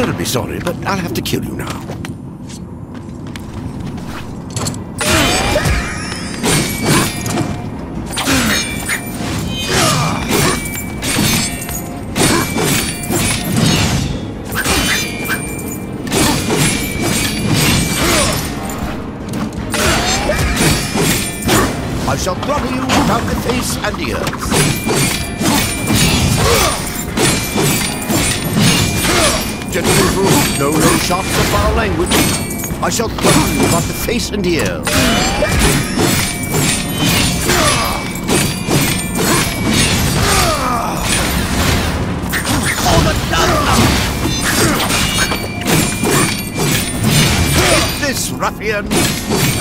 terribly sorry, but I'll have to kill you now. I shall throttle you without the face and ears. Gentlemen, no low shots or foul language. I shall throttle you without the face and this, ruffian!